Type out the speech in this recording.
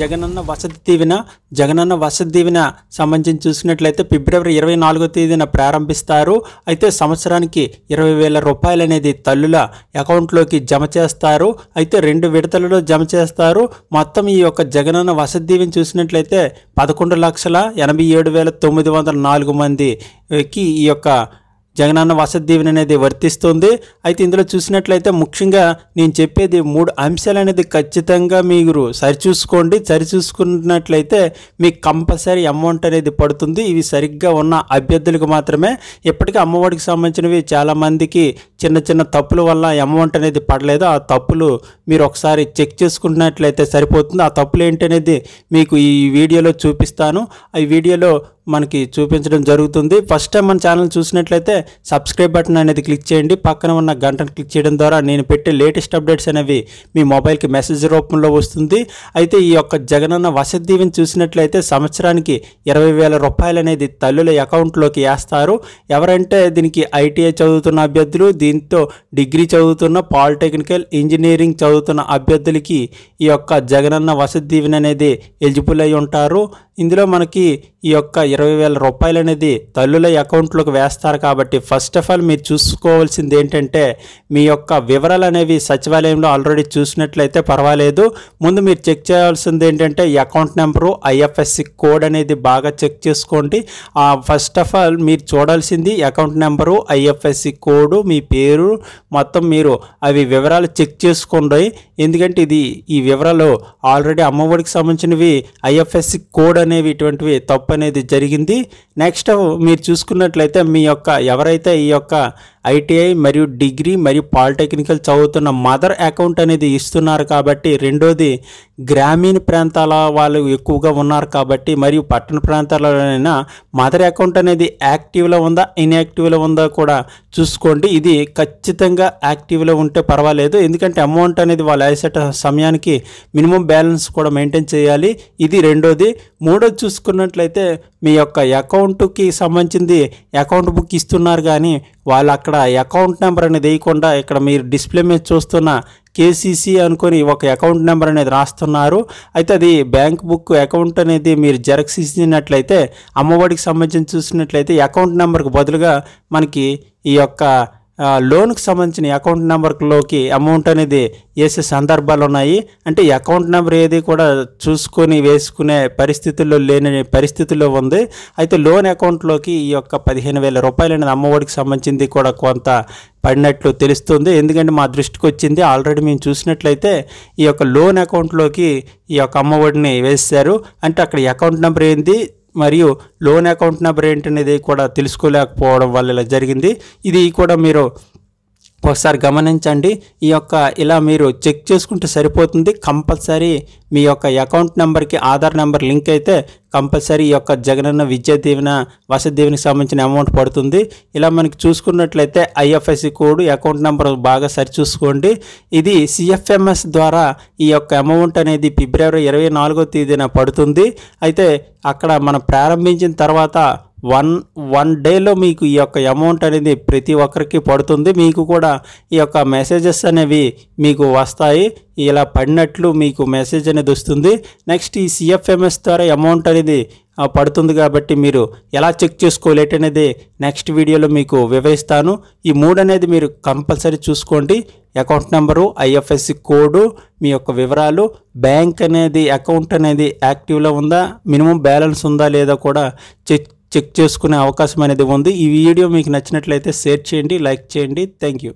జగనన్న వసతి దీవెన జగనన్న వసతి దీవెన సంబంధించి చూసినట్లయితే ఫిబ్రవరి ఇరవై నాలుగో తేదీన ప్రారంభిస్తారు. అయితే సంవత్సరానికి ఇరవై వేల రూపాయలు అనేది తల్లుల అకౌంట్లోకి జమ చేస్తారు. అయితే రెండు విడతలలో జమ చేస్తారు. మొత్తం ఈ యొక్క జగనన్న వసతి దీవెన చూసినట్లయితే పదకొండు లక్షల ఎనభై ఏడు వేల తొమ్మిది వందల నాలుగు మందికి ఈ యొక్క జగనన్న వసతి దీవెన అనేది వర్తిస్తుంది. అయితే ఇందులో చూసినట్లయితే ముఖ్యంగా నేను చెప్పేది మూడు అంశాలు అనేది ఖచ్చితంగా మీరు సరిచూసుకోండి. సరిచూసుకున్నట్లయితే మీకు కంపల్సరీ అమౌంట్ అనేది పడుతుంది. ఇవి సరిగ్గా ఉన్న అభ్యర్థులకు మాత్రమే. ఇప్పటికీ అమ్మఒడికి సంబంధించినవి చాలామందికి చిన్న చిన్న తప్పుల వల్ల అమౌంట్ అనేది పడలేదు. ఆ తప్పులు మీరు ఒకసారి చెక్ చేసుకున్నట్లయితే సరిపోతుంది. ఆ తప్పులు ఏంటనేది మీకు ఈ వీడియోలో చూపిస్తాను. ఈ వీడియోలో మనకి చూపించడం జరుగుతుంది. ఫస్ట్ టైం మన ఛానల్ చూసినట్లయితే సబ్స్క్రైబ్ బటన్ అనేది క్లిక్ చేయండి. పక్కన ఉన్న గంటను క్లిక్ చేయడం ద్వారా నేను పెట్టే లేటెస్ట్ అప్డేట్స్ అనేవి మీ మొబైల్కి మెసేజ్ రూపంలో వస్తుంది. అయితే ఈ యొక్క జగనన్న వసతి దీవెని చూసినట్లయితే సంవత్సరానికి ఇరవై వేల రూపాయలు అనేది తల్లుల అకౌంట్లోకి వేస్తారు. ఎవరంటే దీనికి ఐటీఐ చదువుతున్న అభ్యర్థులు దీంతో డిగ్రీ చదువుతున్న పాలిటెక్నికల్ ఇంజనీరింగ్ చదువుతున్న అభ్యర్థులకి ఈ యొక్క జగనన్న వసతి దీవెని అనేది ఎలిజిబుల్ అయి ఉంటారు. ఇందులో మనకి ఈ యొక్క ఇరవై వేల రూపాయలు అనేది తల్లుల అకౌంట్లోకి వేస్తారు కాబట్టి ఫస్ట్ ఆఫ్ ఆల్ మీరు చూసుకోవాల్సింది ఏంటంటే మీ యొక్క వివరాలు అనేవి సచివాలయంలో ఆల్రెడీ చూసినట్లయితే పర్వాలేదు. ముందు మీరు చెక్ చేయాల్సింది ఏంటంటే ఈ అకౌంట్ నెంబరు ఐఎఫ్ఎస్సి కోడ్ అనేది బాగా చెక్ చేసుకోండి. ఫస్ట్ ఆఫ్ ఆల్ మీరు చూడాల్సింది అకౌంట్ నెంబరు ఐఎఫ్ఎస్సి కోడ్ మీ పేరు మొత్తం మీరు అవి వివరాలు చెక్ చేసుకోండి. ఎందుకంటే ఇది ఈ వివరాలు ఆల్రెడీ అమ్మఒడికి సంబంధించినవి ఐఎఫ్ఎస్సి కోడ్ అనేవి ఇటువంటివి తప్పు అనేది జరిగింది. నెక్స్ట్ మీరు చూసుకున్నట్లయితే మీ యొక్క ఎవరైతే ఈ యొక్క ఐటీఐ మరియు డిగ్రీ మరియు పాలిటెక్నికల్ చదువుతున్న మదర్ అకౌంట్ అనేది ఇస్తున్నారు కాబట్టి రెండోది గ్రామీణ ప్రాంతాల వాళ్ళు ఎక్కువగా ఉన్నారు కాబట్టి మరియు పట్టణ ప్రాంతాలలోనైనా మదర్ అకౌంట్ అనేది యాక్టివ్లో ఉందా ఇన్యాక్టివ్లో ఉందా కూడా చూసుకోండి. ఇది ఖచ్చితంగా యాక్టివ్లో ఉంటే పర్వాలేదు. ఎందుకంటే అమౌంట్ అనేది వాళ్ళు వేసేట సమయానికి మినిమం బ్యాలెన్స్ కూడా మెయింటైన్ చేయాలి. ఇది రెండోది. మూడోది చూసుకున్నట్లయితే మీ యొక్క అకౌంట్కి సంబంధించింది అకౌంట్ బుక్ ఇస్తున్నారు కానీ వాళ్ళు అక్కడ అకౌంట్ నెంబర్ అనేది వేయకుండా ఇక్కడ మీరు డిస్ప్లే మీద చూస్తున్న కేసీసీ అనుకొని ఒక అకౌంట్ నెంబర్ అనేది రాస్తున్నారు. అయితే అది బ్యాంక్ బుక్ అకౌంట్ అనేది మీరు జెరక్స్ ఇచ్చినట్లయితే అమ్మఒడికి సంబంధించి చూసినట్లయితే అకౌంట్ నెంబర్కి బదులుగా మనకి ఈ యొక్క లోన్కి సంబంధించిన అకౌంట్ నెంబర్లోకి అమౌంట్ అనేది వేసే సందర్భాలు ఉన్నాయి. అంటే అకౌంట్ నెంబర్ ఏది కూడా చూసుకొని వేసుకునే పరిస్థితుల్లో లేని పరిస్థితుల్లో ఉంది. అయితే లోన్ అకౌంట్లోకి ఈ యొక్క పదిహేను వేల రూపాయలు అనేది అమ్మఒడికి సంబంధించింది కూడా కొంత పడినట్లు తెలుస్తుంది. ఎందుకంటే మా దృష్టికి వచ్చింది ఆల్రెడీ మేము చూసినట్లయితే ఈ యొక్క లోన్ అకౌంట్లోకి ఈ యొక్క అమ్మఒడిని వేశారు. అంటే అక్కడ అకౌంట్ నెంబర్ ఏంది? మరియు లోన్ అకౌంట్ నెంబర్ ఏంటనేది కూడా తెలుసుకోలేకపోవడం వల్ల ఇలా జరిగింది. ఇది కూడా మీరు ఒకసారి గమనించండి. ఈ యొక్క ఇలా మీరు చెక్ చేసుకుంటే సరిపోతుంది. కంపల్సరీ మీ యొక్క అకౌంట్ నెంబర్కి ఆధార్ నెంబర్ లింక్ అయితే కంపల్సరీ ఈ యొక్క జగనన్న విద్యా దీవెన వసతి దీవెనకి సంబంధించిన అమౌంట్ పడుతుంది. ఇలా మనకి చూసుకున్నట్లయితే ఐఎఫ్ఎస్సి కోడ్ అకౌంట్ నెంబర్ బాగా సరి చూసుకోండి ఇది సిఎఫ్ఎంఎస్ ద్వారా ఈ యొక్క అమౌంట్ అనేది ఫిబ్రవరి ఇరవై నాలుగో తేదీన పడుతుంది. అయితే అక్కడ మనం ప్రారంభించిన తర్వాత వన్ వన్ డేలో మీకు ఈ యొక్క అమౌంట్ అనేది ప్రతి ఒక్కరికి పడుతుంది. మీకు కూడా ఈ యొక్క మెసేజెస్ అనేవి మీకు వస్తాయి. ఇలా పడినట్లు మీకు మెసేజ్ అనేది వస్తుంది. నెక్స్ట్ ఈ సిఎఫ్ఎంఎస్ ద్వారా అమౌంట్ అనేది పడుతుంది కాబట్టి మీరు ఎలా చెక్ చేసుకోలేట్ అనేది నెక్స్ట్ వీడియోలో మీకు వివరిస్తాను. ఈ మూడు అనేది మీరు కంపల్సరీ చూసుకోండి. అకౌంట్ నెంబరు ఐఎఫ్ఎస్సి కోడు మీ యొక్క వివరాలు బ్యాంక్ అనేది అకౌంట్ అనేది యాక్టివ్లో ఉందా మినిమం బ్యాలెన్స్ ఉందా లేదా కూడా చెక్ చెక్ చేసుకునే అవకాశం అనేది ఉంది. ఈ వీడియో మీకు నచ్చినట్లయితే షేర్ చేయండి లైక్ చేయండి. Thank you.